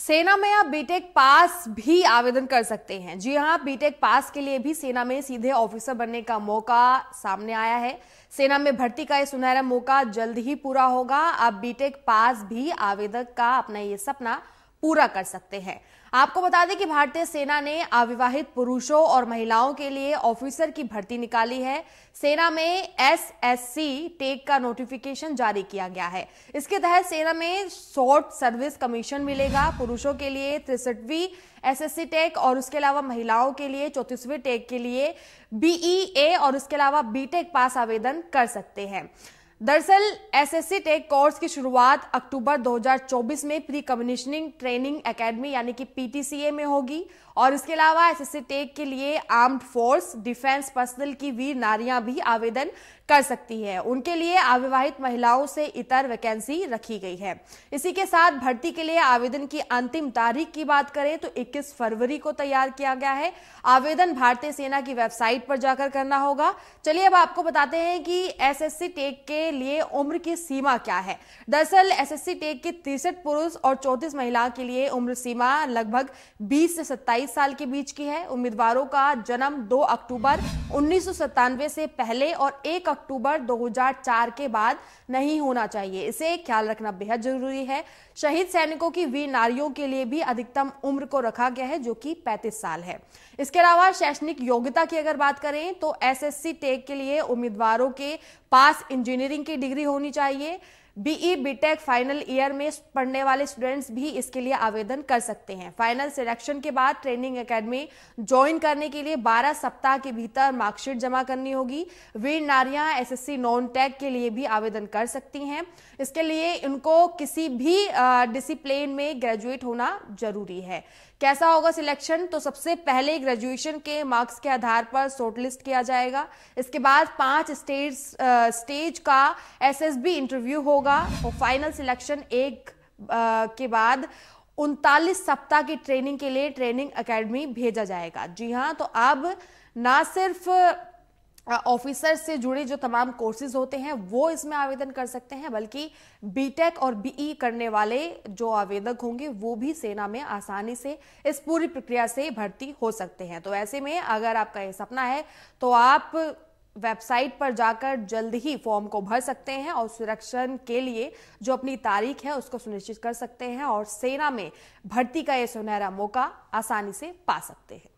सेना में आप बीटेक पास भी आवेदन कर सकते हैं। जी हाँ बीटेक पास के लिए भी सेना में सीधे ऑफिसर बनने का मौका सामने आया है। सेना में भर्ती का यह सुनहरा मौका जल्द ही पूरा होगा। आप बीटेक पास भी आवेदक का अपना ये सपना पूरा कर सकते हैं। आपको बता दें कि भारतीय सेना ने अविवाहित पुरुषों और महिलाओं के लिए ऑफिसर की भर्ती निकाली है। सेना में एसएससी टेक का नोटिफिकेशन जारी किया गया है। इसके तहत सेना में शॉर्ट सर्विस कमीशन मिलेगा पुरुषों के लिए तिरसठवीं एसएससी टेक और उसके अलावा महिलाओं के लिए चौतीसवीं टेक के लिए बीईए और उसके अलावा बीटेक पास आवेदन कर सकते हैं। दरअसल एसएससी टेक कोर्स की शुरुआत अक्टूबर 2024 में प्री कमिश्निंग ट्रेनिंग एकेडमी यानी कि पीटीसीए में होगी और इसके अलावा एसएससी टेक के लिए आर्म्ड फोर्स डिफेंस पर्सनल की वीर नारियाँ भी आवेदन कर सकती है। उनके लिए अविवाहित महिलाओं से इतर वैकेंसी रखी गई है। इसी के साथ भर्ती के लिए आवेदन की अंतिम तारीख की बात करें तो 21 फरवरी को तैयार किया गया है। आवेदन भारतीय सेना की वेबसाइट पर जाकर करना होगा। चलिए अब आपको बताते हैं कि एसएससी टेक के लिए उम्र की सीमा क्या है? दरअसल एसएससी टेक के तिरसठ पुरुष और चौतीस महिला के लिए उम्र सीमा लगभग बीस से सत्ताईस साल के बीच की है। उम्मीदवारों का जन्म दो अक्टूबर उन्नीस सौ सत्तानवे से पहले और एक अक्टूबर 2004 के बाद नहीं होना चाहिए। इसे ख्याल रखना बेहद ज़रूरी है। शहीद सैनिकों की वीर नारियों के लिए भी अधिकतम उम्र को रखा गया है, जो कि 35 साल है। इसके अलावा, शैक्षणिक योग्यता की अगर बात करें तो एसएससी टेक के लिए उम्मीदवारों के पास इंजीनियरिंग की डिग्री होनी चाहिए। बीई बीटेक फाइनल ईयर में पढ़ने वाले स्टूडेंट्स भी इसके लिए आवेदन कर सकते हैं। फाइनल सिलेक्शन के बाद ट्रेनिंग एकेडमी ज्वाइन करने के लिए 12 सप्ताह के भीतर मार्कशीट जमा करनी होगी। वीर नारियाँ एसएससी नॉन टेक के लिए भी आवेदन कर सकती हैं। इसके लिए इनको किसी भी डिसिप्लिन में ग्रेजुएट होना ज़रूरी है। कैसा होगा सिलेक्शन तो सबसे पहले ग्रेजुएशन के मार्क्स के आधार पर शॉर्टलिस्ट किया जाएगा। इसके बाद पाँच स्टेज स्टेज का एसएसबी इंटरव्यू होगा और फाइनल सिलेक्शन एक आ, के बाद उनतालीस सप्ताह की ट्रेनिंग के लिए ट्रेनिंग एकेडमी भेजा जाएगा। जी हाँ तो अब ना सिर्फ़ ऑफिसर से जुड़े जो तमाम कोर्सेज होते हैं वो इसमें आवेदन कर सकते हैं बल्कि बीटेक और बीई करने वाले जो आवेदक होंगे वो भी सेना में आसानी से इस पूरी प्रक्रिया से भर्ती हो सकते हैं। तो ऐसे में अगर आपका ये सपना है तो आप वेबसाइट पर जाकर जल्द ही फॉर्म को भर सकते हैं और सुरक्षण के लिए जो अपनी तारीख है उसको सुनिश्चित कर सकते हैं और सेना में भर्ती का यह सुनहरा मौका आसानी से पा सकते हैं।